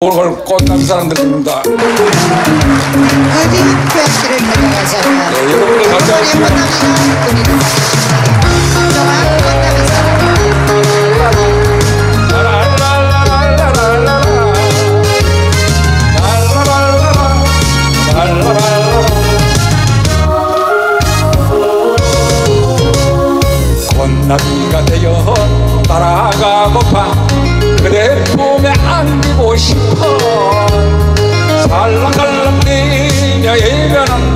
오늘 꽃남 사람들입니다. 어디 교실을 찾아가서 네, 여러분들. 꽃나비가 되어 날아가고파 싶어. 살랑살랑 뛰며 예면한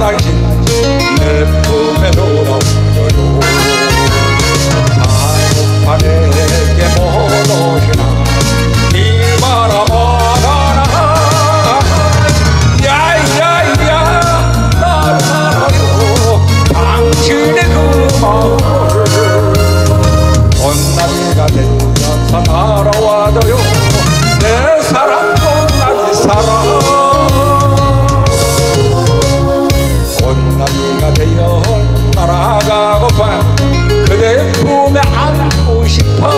나비가 되어 날아가고파 그대 품에 안고 싶어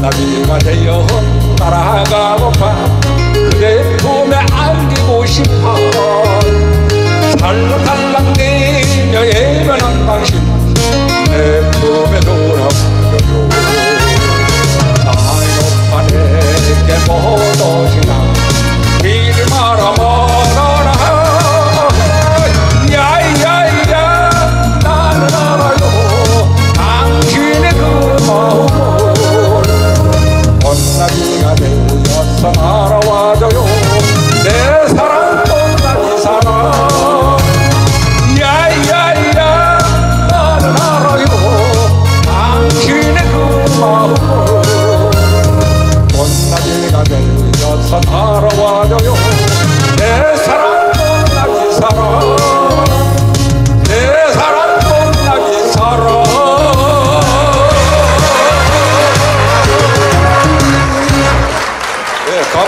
나비가 되어 날아가고파 그대 품에 안기고 싶어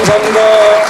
감사합니다.